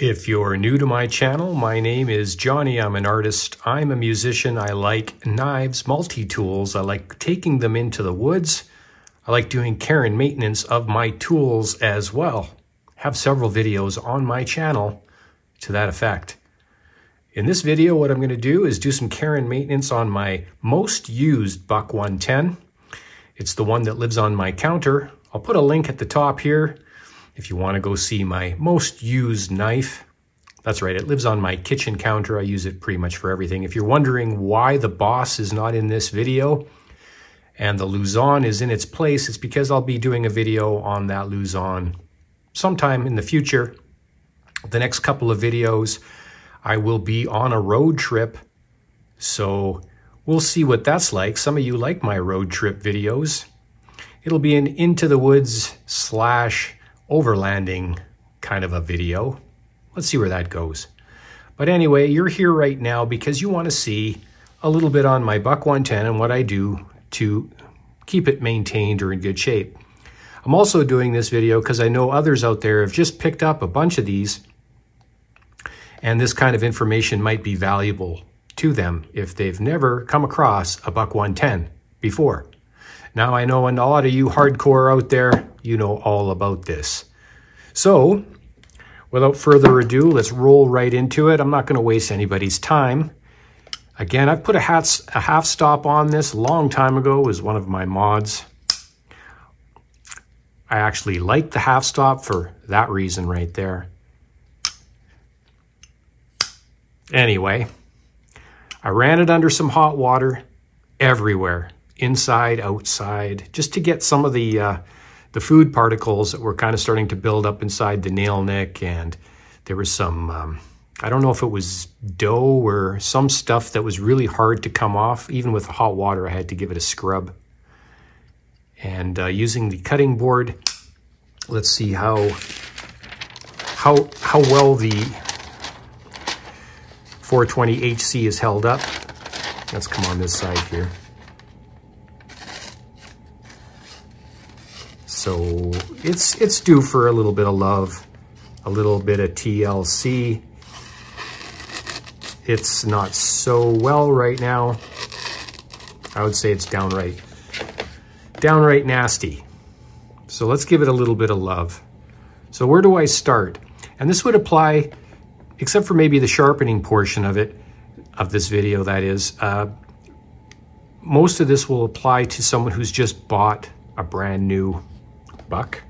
If you're new to my channel, my name is Johnny. I'm an artist. I'm a musician. I like knives, multi-tools. I like taking them into the woods. I like doing care and maintenance of my tools as well. Have several videos on my channel to that effect. In this video, what I'm going to do is do some care and maintenance on my most used Buck 110. It's the one that lives on my counter. I'll put a link at the top here if you want to go see my most used knife, that's right, it lives on my kitchen counter. I use it pretty much for everything. If you're wondering why the Boss is not in this video and the Luzon is in its place, it's because I'll be doing a video on that Luzon sometime in the future. The next couple of videos, I will be on a road trip. So we'll see what that's like. Some of you like my road trip videos. It'll be an into the woods slash overlanding kind of a video. Let's see where that goes. But anyway, you're here right now because you want to see a little bit on my Buck 110 and what I do to keep it maintained or in good shape. I'm also doing this video because I know others out there have just picked up a bunch of these and this kind of information might be valuable to them if they've never come across a Buck 110 before. Now I know a lot of you hardcore out there, you know all about this. So without further ado, let's roll right into it. I'm not gonna waste anybody's time. Again, I put a, a half stop on this a long time ago was one of my mods. I actually like the half stop for that reason right there. Anyway, I ran it under some hot water everywhere inside, outside, just to get some of the uh, the food particles that were kind of starting to build up inside the nail nick. And there was some, um, I don't know if it was dough or some stuff that was really hard to come off. Even with hot water, I had to give it a scrub. And uh, using the cutting board, let's see how, how, how well the 420 HC is held up. Let's come on this side here. So it's, it's due for a little bit of love, a little bit of TLC. It's not so well right now. I would say it's downright, downright nasty. So let's give it a little bit of love. So where do I start? And this would apply, except for maybe the sharpening portion of it, of this video that is, uh, most of this will apply to someone who's just bought a brand new buck.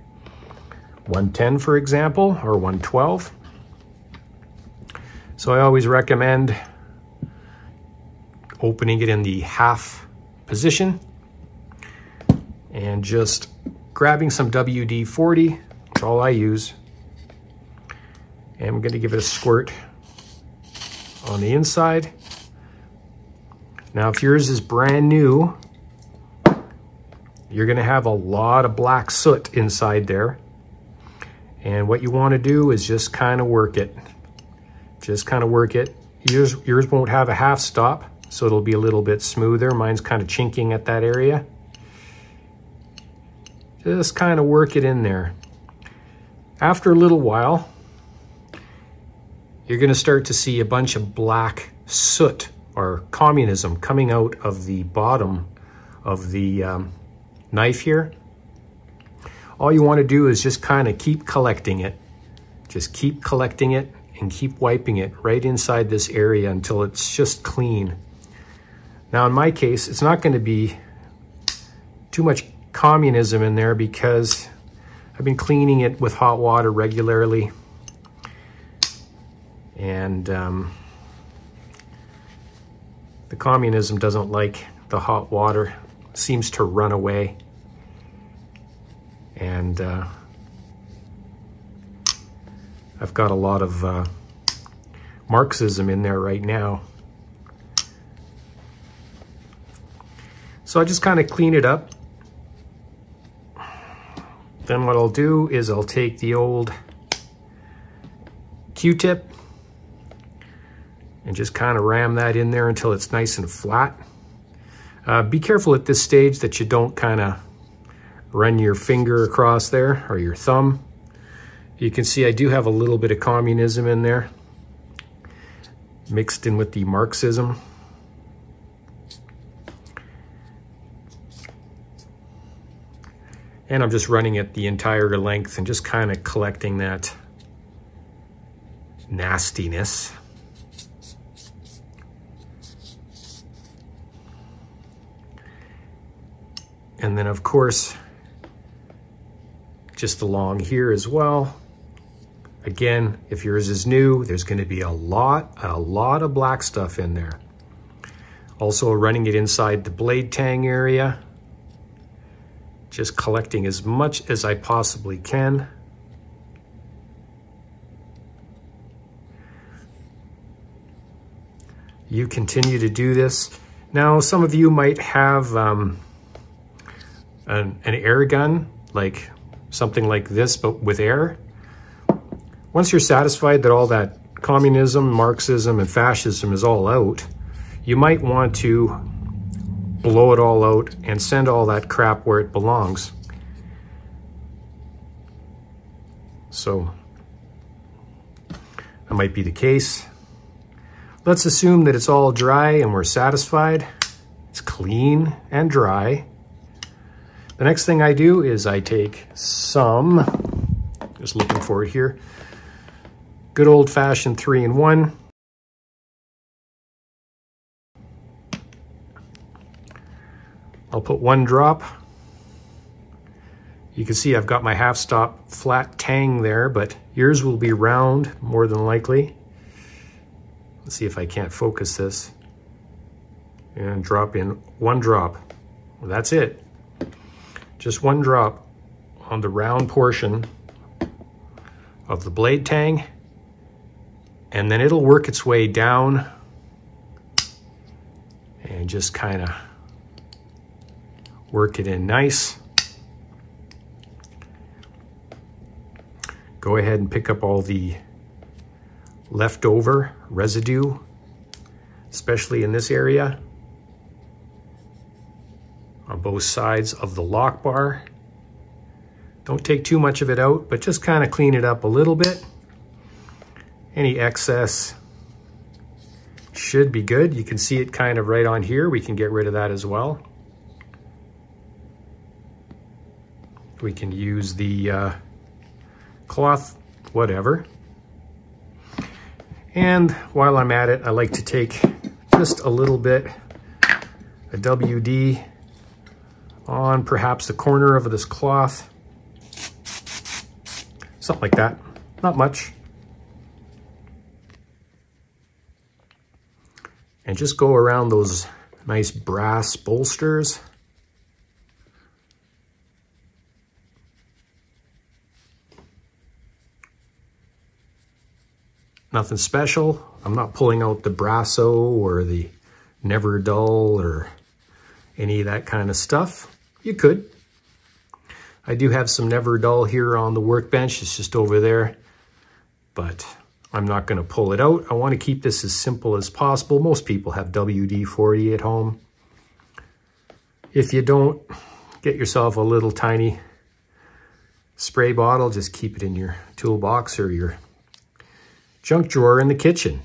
110, for example, or 112. So I always recommend opening it in the half position and just grabbing some WD-40, that's all I use. And I'm gonna give it a squirt on the inside. Now, if yours is brand new, you're gonna have a lot of black soot inside there. And what you wanna do is just kind of work it. Just kind of work it. Yours, yours won't have a half stop, so it'll be a little bit smoother. Mine's kind of chinking at that area. Just kind of work it in there. After a little while, you're gonna start to see a bunch of black soot or communism coming out of the bottom of the um, knife here. All you want to do is just kind of keep collecting it. Just keep collecting it and keep wiping it right inside this area until it's just clean. Now in my case, it's not going to be too much communism in there because I've been cleaning it with hot water regularly. And um, the communism doesn't like the hot water seems to run away. And uh, I've got a lot of uh, Marxism in there right now. So I just kind of clean it up. Then what I'll do is I'll take the old Q-tip and just kind of ram that in there until it's nice and flat. Uh, be careful at this stage that you don't kind of run your finger across there or your thumb. You can see I do have a little bit of communism in there, mixed in with the Marxism. And I'm just running it the entire length and just kind of collecting that nastiness. And then of course, just along here as well. Again, if yours is new, there's gonna be a lot, a lot of black stuff in there. Also running it inside the blade tang area. Just collecting as much as I possibly can. You continue to do this. Now, some of you might have um, an, an air gun, like something like this, but with air. Once you're satisfied that all that communism, Marxism, and fascism is all out, you might want to blow it all out and send all that crap where it belongs. So that might be the case. Let's assume that it's all dry and we're satisfied. It's clean and dry. The next thing I do is I take some, just looking for it here, good old fashioned three in one. I'll put one drop. You can see I've got my half stop flat tang there, but yours will be round more than likely. Let's see if I can't focus this. And drop in one drop. Well, that's it just one drop on the round portion of the blade tang and then it'll work its way down and just kind of work it in nice. Go ahead and pick up all the leftover residue, especially in this area on both sides of the lock bar. Don't take too much of it out, but just kind of clean it up a little bit. Any excess should be good. You can see it kind of right on here. We can get rid of that as well. We can use the uh, cloth, whatever. And while I'm at it, I like to take just a little bit a WD on perhaps the corner of this cloth. Something like that, not much. And just go around those nice brass bolsters. Nothing special. I'm not pulling out the Brasso or the Nevr-Dull or any of that kind of stuff. You could. I do have some Nevr-Dull here on the workbench. It's just over there, but I'm not going to pull it out. I want to keep this as simple as possible. Most people have WD-40 at home. If you don't, get yourself a little tiny spray bottle. Just keep it in your toolbox or your junk drawer in the kitchen.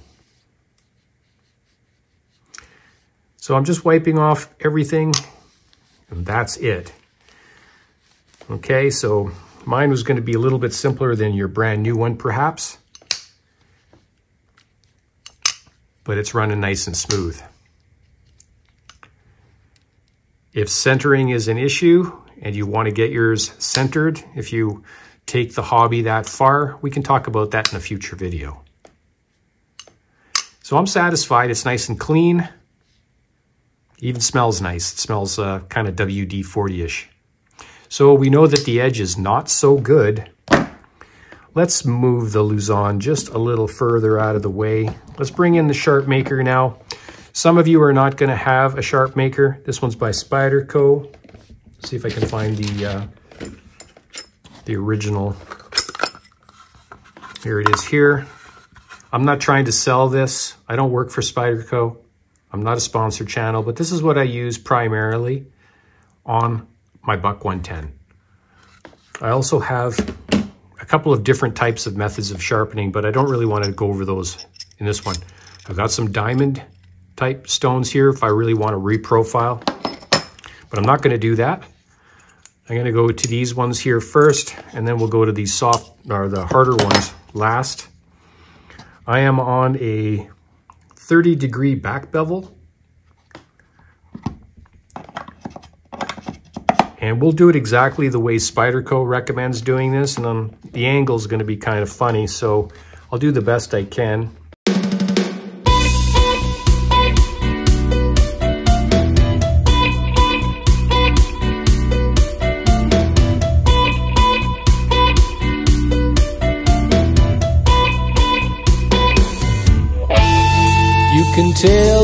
So I'm just wiping off everything and that's it. Okay, so mine was going to be a little bit simpler than your brand new one, perhaps. But it's running nice and smooth. If centering is an issue and you want to get yours centered, if you take the hobby that far, we can talk about that in a future video. So I'm satisfied. It's nice and clean. Even smells nice. It smells uh, kind of WD-40-ish. So we know that the edge is not so good. Let's move the Luzon just a little further out of the way. Let's bring in the Sharpmaker now. Some of you are not going to have a Sharpmaker. This one's by Spyderco. See if I can find the uh, the original. Here it is here. I'm not trying to sell this. I don't work for Spyderco. I'm not a sponsored channel, but this is what I use primarily on my Buck 110. I also have a couple of different types of methods of sharpening, but I don't really want to go over those in this one. I've got some diamond type stones here if I really want to reprofile, but I'm not going to do that. I'm going to go to these ones here first, and then we'll go to these soft, or the harder ones last. I am on a 30 degree back bevel. And we'll do it exactly the way Spyderco recommends doing this. And the angle is going to be kind of funny. So I'll do the best I can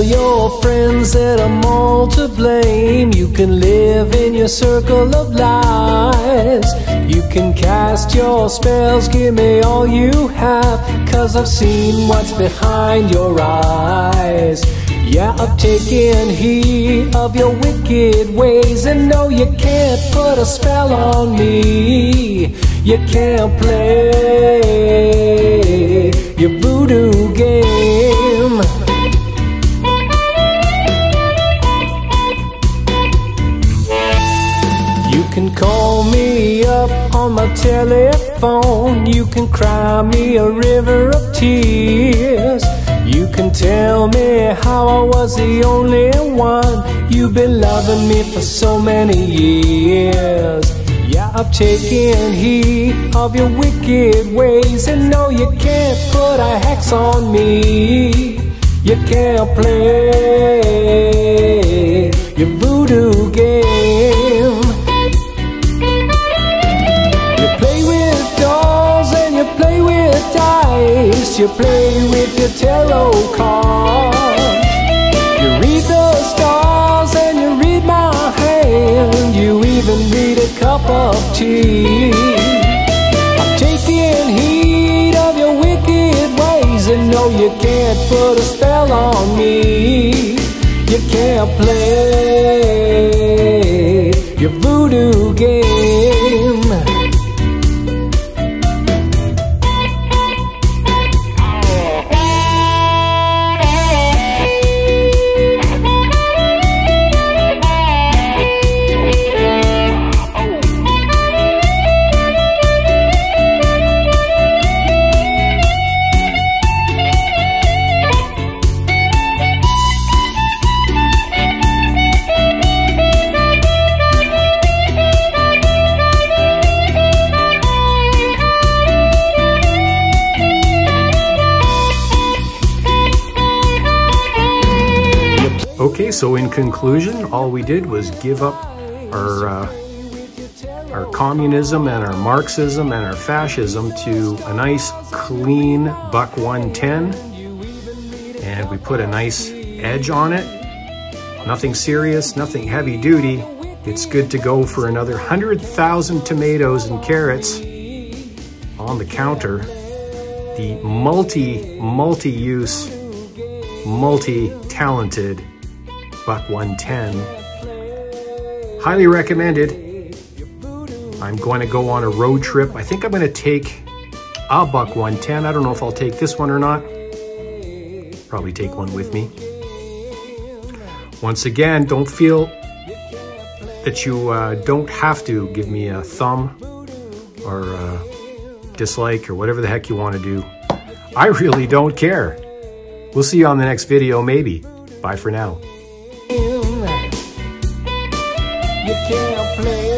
your friends that I'm all to blame. You can live in your circle of lies. You can cast your spells, give me all you have. Cause I've seen what's behind your eyes. Yeah, I've taken heed of your wicked ways. And no, you can't put a spell on me. You can't play your voodoo game. Telephone. You can cry me a river of tears. You can tell me how I was the only one. You've been loving me for so many years. Yeah, I've taken heed of your wicked ways. And no, you can't put a hex on me. You can't play you play with your tarot cards. You read the stars and you read my hand. You even read a cup of tea. I'm taking heed of your wicked ways, and no, you can't put a spell on me. You can't play your voodoo game. So in conclusion, all we did was give up our uh, our communism and our Marxism and our fascism to a nice clean buck 110 and we put a nice edge on it. Nothing serious nothing heavy duty. It's good to go for another 100,000 tomatoes and carrots on the counter. The multi multi-use multi-talented buck 110. Highly recommended. I'm going to go on a road trip. I think I'm going to take a buck 110. I don't know if I'll take this one or not. Probably take one with me. Once again, don't feel that you uh, don't have to give me a thumb or a dislike or whatever the heck you want to do. I really don't care. We'll see you on the next video, maybe. Bye for now. You can't play